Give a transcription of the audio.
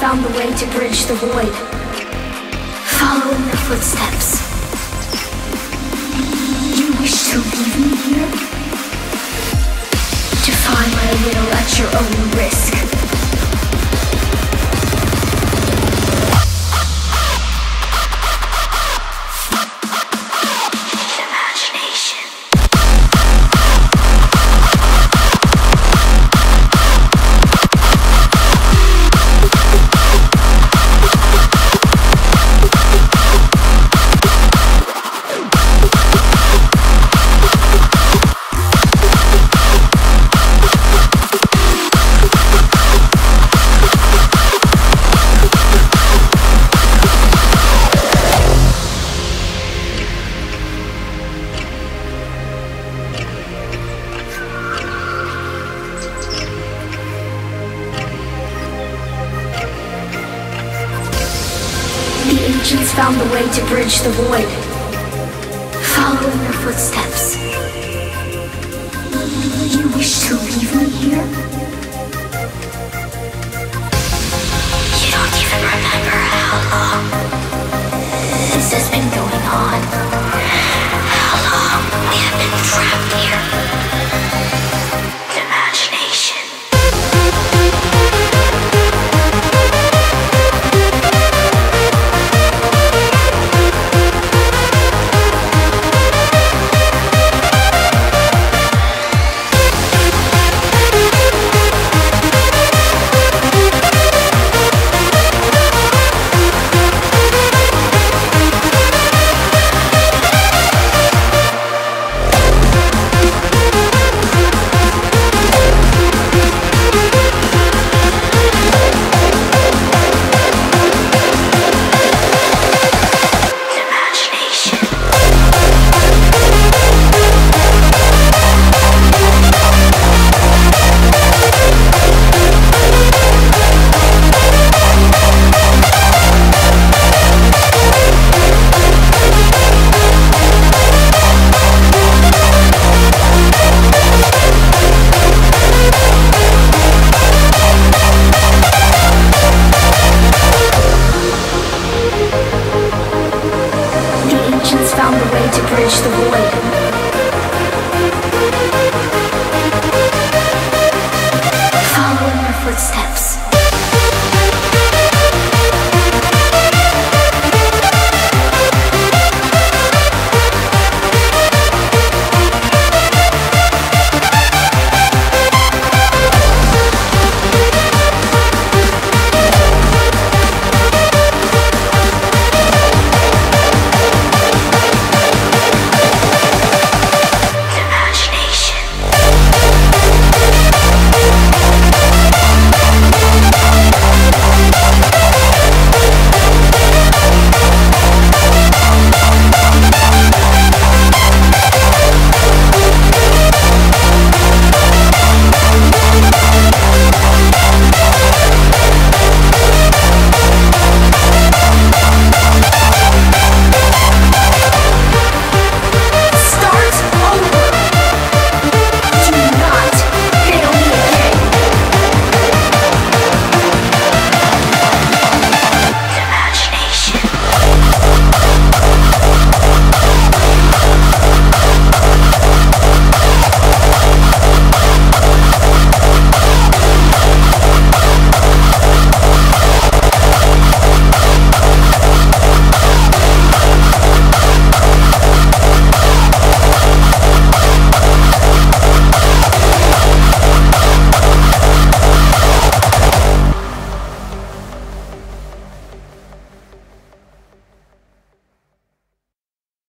found the way to bridge the void. Following their footsteps. You wish to leave me here? Defy my will at your own risk. Ancients found the way to bridge the void. Following their footsteps. You wish to leave me here? You don't even remember how long this has been going on. How long we have been trapped here. The void.